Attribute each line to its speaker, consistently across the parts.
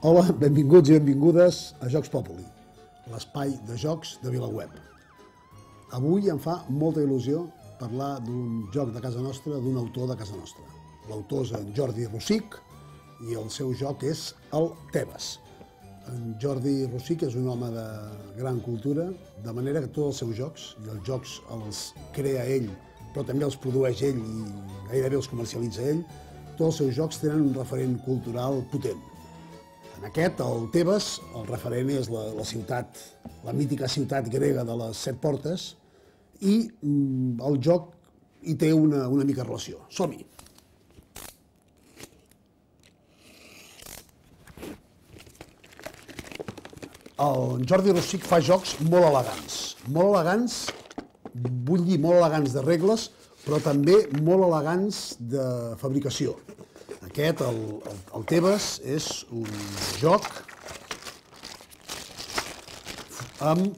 Speaker 1: Hola, benvinguts i benvingudes a Jocs Populi, l'espai de jocs de VilaWeb. Avui em fa molta il·lusió parlar d'un joc de casa nostra, d'un autor de casa nostra. L'autor és en Jordi Rossic i el seu joc és el Tebas. En Jordi Rossic és un home de gran cultura, de manera que tots els seus jocs, i els jocs els crea ell, però també els produeix ell i gairebé els comercialitza ell, tots els seus jocs tenen un referent cultural potent en aquest, el Tebes, el referent és la, la ciutat, la mítica ciutat grega de les set portes, i mm, el joc hi té una, una mica relació. Som-hi! El Jordi Rossic fa jocs molt elegants. Molt elegants, vull dir molt elegants de regles, però també molt elegants de fabricació. Aquest, el, el, el Tebes, és un joc amb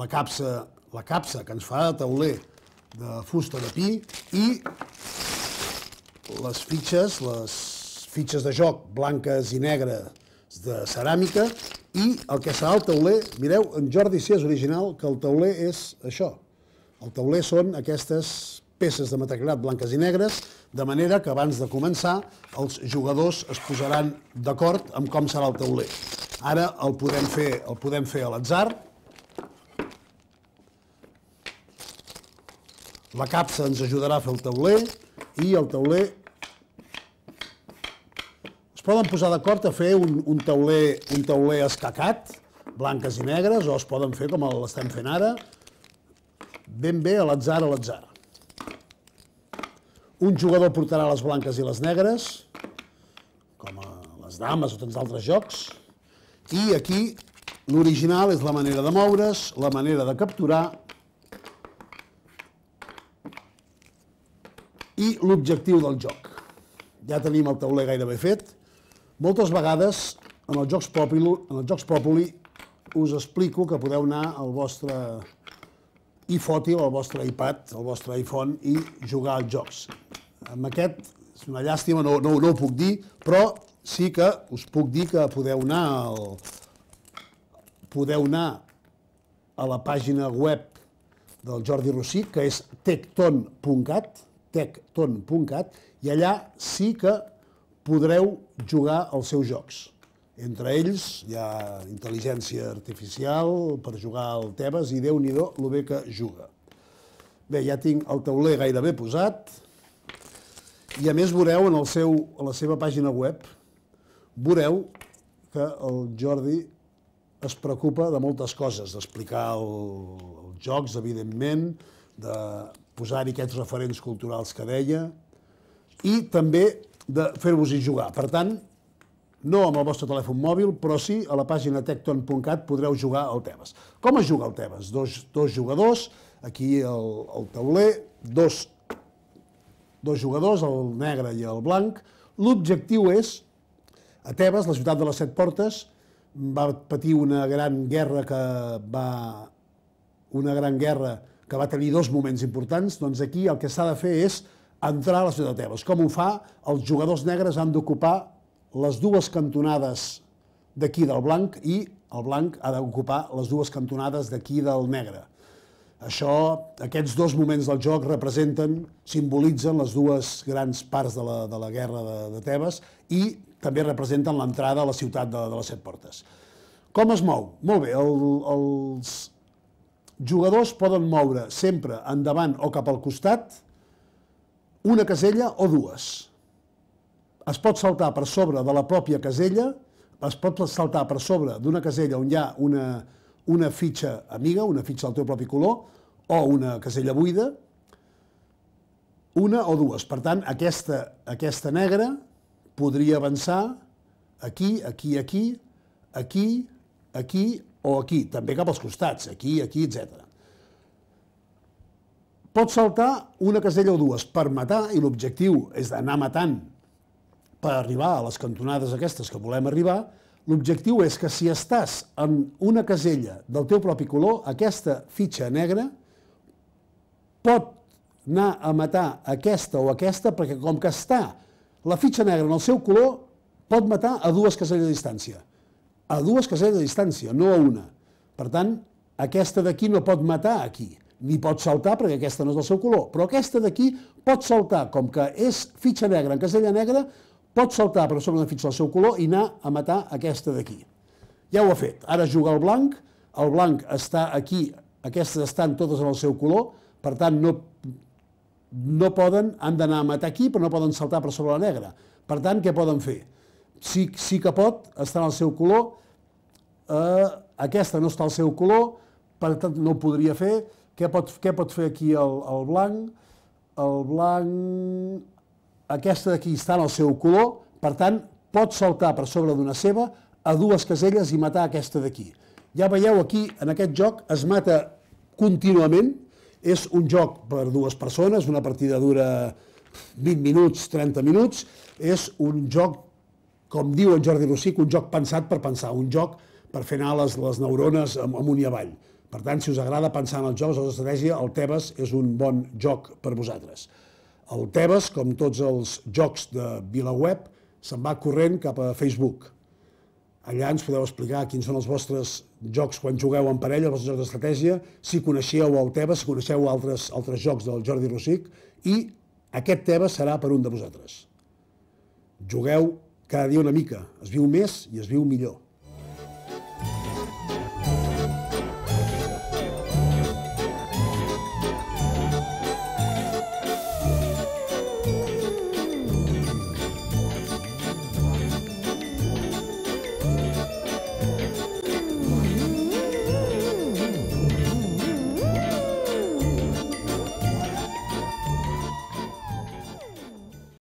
Speaker 1: la capsa, la capsa que ens fa de tauler de fusta de pi i les fitxes, les fitxes de joc blanques i negres de ceràmica i el que serà el tauler, mireu, en Jordi sí és original, que el tauler és això. El tauler són aquestes peces de metacrilat blanques i negres, de manera que abans de començar els jugadors es posaran d'acord amb com serà el tauler. Ara el podem fer, el podem fer a l'atzar. La capsa ens ajudarà a fer el tauler i el tauler es poden posar d'acord a fer un, un, tauler, un tauler escacat, blanques i negres, o es poden fer com l'estem fent ara, ben bé a l'atzar a l'atzar. Un jugador portarà les blanques i les negres, com a les dames o tants altres jocs, i aquí l'original és la manera de moure's, la manera de capturar i l'objectiu del joc. Ja tenim el tauler gairebé fet. Moltes vegades en els jocs Populi, en els jocs Populi us explico que podeu anar al vostre iFòtil, al vostre iPad, al vostre iPhone i jugar als jocs. Amb aquest és una llàstima, no, no, no ho puc dir, però sí que us puc dir que podeu anar al, podeu anar a la pàgina web del Jordi Rossí, que és tecton.cat, tecton.cat, i allà sí que podreu jugar els seus jocs. Entre ells hi ha intel·ligència artificial per jugar al Tebes i déu nhi el bé que juga. Bé, ja tinc el tauler gairebé posat i a més veureu en el seu, a la seva pàgina web veureu que el Jordi es preocupa de moltes coses, d'explicar el, els jocs, evidentment, de posar-hi aquests referents culturals que deia, i també de fer-vos-hi jugar. Per tant, no amb el vostre telèfon mòbil, però sí a la pàgina tecton.cat podreu jugar al Tebas. Com es juga al Tebas? Dos, dos jugadors, aquí el, el tauler, dos, dos jugadors, el negre i el blanc. L'objectiu és, a Tebas, la ciutat de les set portes, va patir una gran guerra que va una gran guerra que va tenir dos moments importants, doncs aquí el que s'ha de fer és entrar a la ciutat de Tebas. Com ho fa? Els jugadors negres han d'ocupar les dues cantonades d'aquí del blanc i el blanc ha d'ocupar les dues cantonades d'aquí del negre. Això, aquests dos moments del joc representen, simbolitzen les dues grans parts de la, de la guerra de, de Tebes i també representen l'entrada a la ciutat de, de les Set Portes. Com es mou? Molt bé, el, els jugadors poden moure sempre endavant o cap al costat una casella o dues es pot saltar per sobre de la pròpia casella, es pot saltar per sobre d'una casella on hi ha una, una fitxa amiga, una fitxa del teu propi color, o una casella buida, una o dues. Per tant, aquesta, aquesta negra podria avançar aquí, aquí, aquí, aquí, aquí o aquí, també cap als costats, aquí, aquí, etc. Pot saltar una casella o dues per matar, i l'objectiu és d'anar matant per arribar a les cantonades aquestes que volem arribar, l'objectiu és que si estàs en una casella del teu propi color, aquesta fitxa negra pot anar a matar aquesta o aquesta perquè com que està la fitxa negra en el seu color, pot matar a dues caselles de distància. A dues caselles de distància, no a una. Per tant, aquesta d'aquí no pot matar aquí, ni pot saltar perquè aquesta no és del seu color, però aquesta d'aquí pot saltar, com que és fitxa negra en casella negra, pot saltar per sobre una fitxa del seu color i anar a matar aquesta d'aquí. Ja ho ha fet. Ara juga el blanc, el blanc està aquí, aquestes estan totes en el seu color, per tant no, no poden, han d'anar a matar aquí, però no poden saltar per sobre la negra. Per tant, què poden fer? Sí, sí que pot estar en el seu color, eh, aquesta no està al seu color, per tant no ho podria fer. Què pot, què pot fer aquí el, el blanc? El blanc... Aquesta d'aquí està en el seu color, per tant, pot saltar per sobre d'una ceba a dues caselles i matar aquesta d'aquí. Ja veieu aquí, en aquest joc, es mata contínuament, és un joc per dues persones, una partida dura 20 minuts, 30 minuts, és un joc, com diu en Jordi Rossic, un joc pensat per pensar, un joc per fer anar les, les neurones amunt i avall. Per tant, si us agrada pensar en els jocs d'estratègia, el Tebas és un bon joc per vosaltres. El Tebas, com tots els jocs de VilaWeb, se'n va corrent cap a Facebook. Allà ens podeu explicar quins són els vostres jocs quan jugueu en parella, els vostres jocs d'estratègia, si coneixeu el Tebas, si coneixeu altres, altres jocs del Jordi Rossic, i aquest Tebas serà per un de vosaltres. Jugueu cada dia una mica, es viu més i es viu millor.